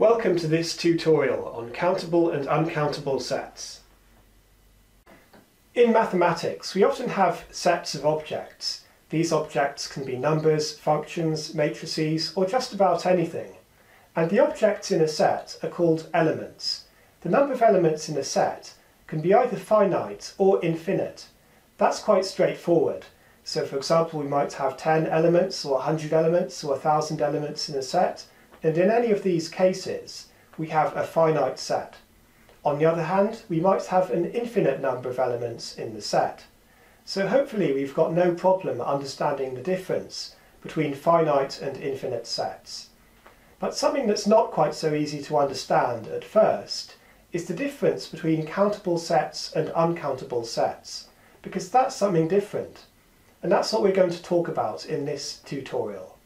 Welcome to this tutorial on countable and uncountable sets. In mathematics, we often have sets of objects. These objects can be numbers, functions, matrices, or just about anything. And the objects in a set are called elements. The number of elements in a set can be either finite or infinite. That's quite straightforward. So for example, we might have 10 elements or 100 elements or 1000 elements in a set, and in any of these cases, we have a finite set. On the other hand, we might have an infinite number of elements in the set. So hopefully we've got no problem understanding the difference between finite and infinite sets. But something that's not quite so easy to understand at first is the difference between countable sets and uncountable sets, because that's something different. And that's what we're going to talk about in this tutorial.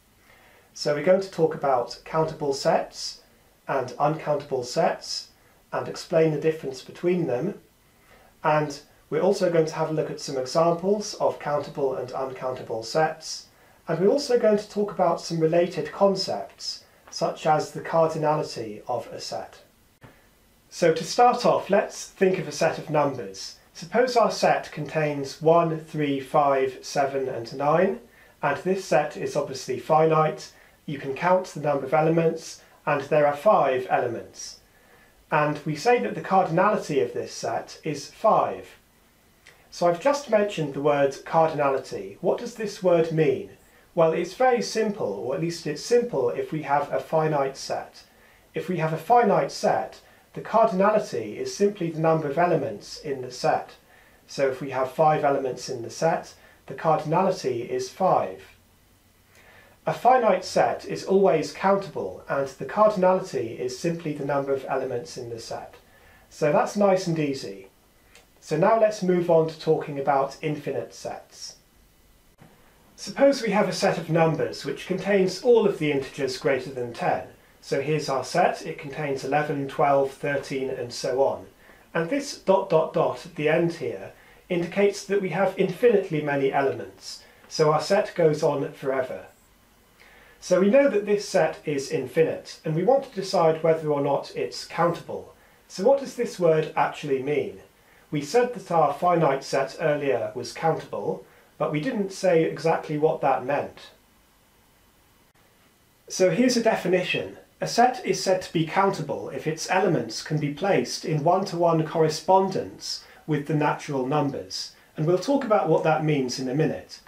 So we're going to talk about countable sets and uncountable sets and explain the difference between them. And we're also going to have a look at some examples of countable and uncountable sets. And we're also going to talk about some related concepts, such as the cardinality of a set. So to start off, let's think of a set of numbers. Suppose our set contains 1, 3, 5, 7 and 9, and this set is obviously finite, you can count the number of elements, and there are five elements. And we say that the cardinality of this set is 5. So I've just mentioned the word cardinality. What does this word mean? Well, it's very simple, or at least it's simple if we have a finite set. If we have a finite set, the cardinality is simply the number of elements in the set. So if we have five elements in the set, the cardinality is 5. A finite set is always countable and the cardinality is simply the number of elements in the set. So that's nice and easy. So now let's move on to talking about infinite sets. Suppose we have a set of numbers which contains all of the integers greater than 10. So here's our set, it contains 11, 12, 13 and so on. And this dot dot dot at the end here indicates that we have infinitely many elements, so our set goes on forever. So we know that this set is infinite, and we want to decide whether or not it's countable. So what does this word actually mean? We said that our finite set earlier was countable, but we didn't say exactly what that meant. So here's a definition. A set is said to be countable if its elements can be placed in one-to-one -one correspondence with the natural numbers, and we'll talk about what that means in a minute.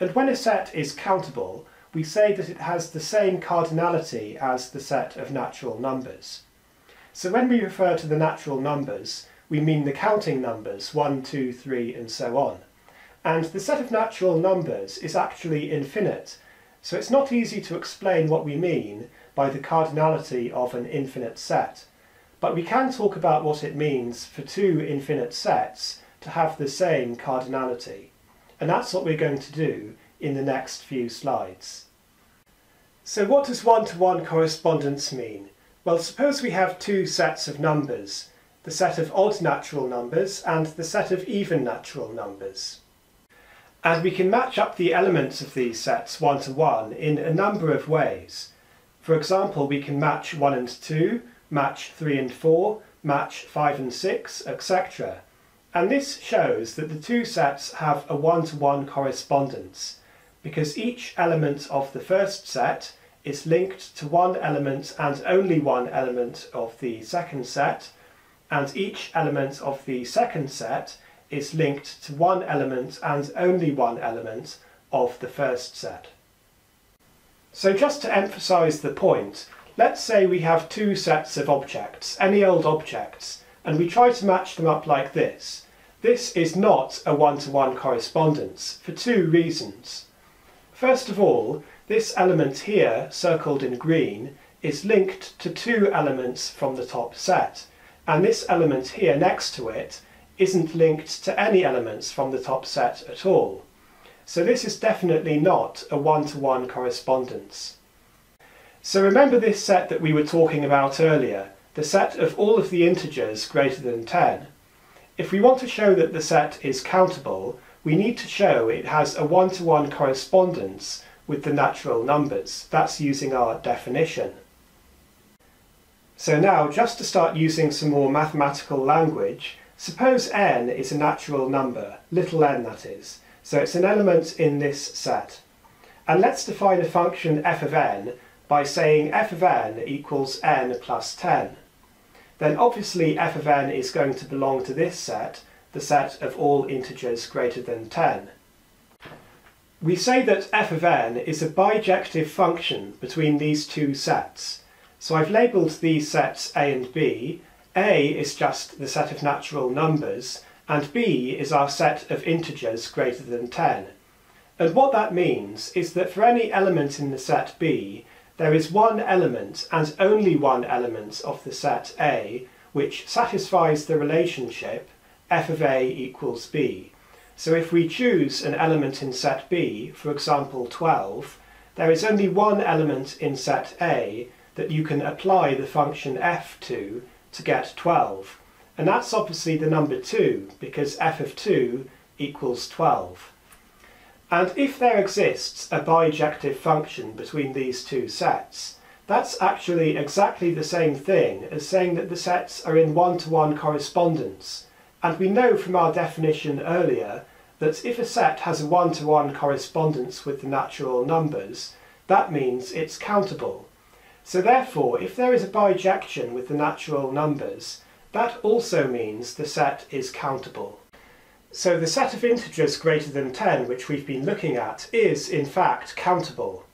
And when a set is countable, we say that it has the same cardinality as the set of natural numbers. So when we refer to the natural numbers, we mean the counting numbers, 1, 2, 3 and so on. And the set of natural numbers is actually infinite, so it's not easy to explain what we mean by the cardinality of an infinite set. But we can talk about what it means for two infinite sets to have the same cardinality. And that's what we're going to do in the next few slides. So what does one-to-one -one correspondence mean? Well, suppose we have two sets of numbers, the set of odd natural numbers and the set of even natural numbers. And we can match up the elements of these sets one-to-one -one in a number of ways. For example, we can match 1 and 2, match 3 and 4, match 5 and 6, etc. And this shows that the two sets have a one-to-one -one correspondence because each element of the first set is linked to one element and only one element of the second set, and each element of the second set is linked to one element and only one element of the first set. So just to emphasise the point, let's say we have two sets of objects, any old objects, and we try to match them up like this. This is not a one-to-one -one correspondence for two reasons. First of all, this element here, circled in green, is linked to two elements from the top set, and this element here next to it isn't linked to any elements from the top set at all. So this is definitely not a one-to-one -one correspondence. So remember this set that we were talking about earlier, the set of all of the integers greater than 10. If we want to show that the set is countable, we need to show it has a one-to-one -one correspondence with the natural numbers. That's using our definition. So now, just to start using some more mathematical language, suppose n is a natural number, little n that is. So it's an element in this set. And let's define a function f of n by saying f of n equals n plus 10. Then obviously f of n is going to belong to this set, the set of all integers greater than 10. We say that f of n is a bijective function between these two sets. So I've labelled these sets a and b. a is just the set of natural numbers, and b is our set of integers greater than 10. And what that means is that for any element in the set b, there is one element and only one element of the set a which satisfies the relationship f of a equals b. So if we choose an element in set B, for example 12, there is only one element in set A that you can apply the function f to to get 12. And that's obviously the number 2, because f of 2 equals 12. And if there exists a bijective function between these two sets, that's actually exactly the same thing as saying that the sets are in one-to-one -one correspondence. And we know from our definition earlier that if a set has a one-to-one -one correspondence with the natural numbers, that means it's countable. So therefore, if there is a bijection with the natural numbers, that also means the set is countable. So the set of integers greater than 10, which we've been looking at, is in fact countable.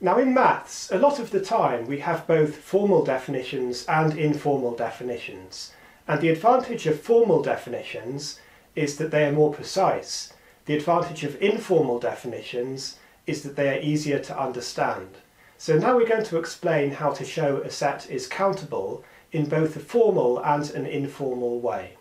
Now in maths, a lot of the time we have both formal definitions and informal definitions. And the advantage of formal definitions is that they are more precise. The advantage of informal definitions is that they are easier to understand. So now we're going to explain how to show a set is countable in both a formal and an informal way.